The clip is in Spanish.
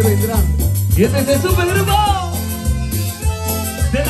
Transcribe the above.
que vendrán. Y este es el supergrupo de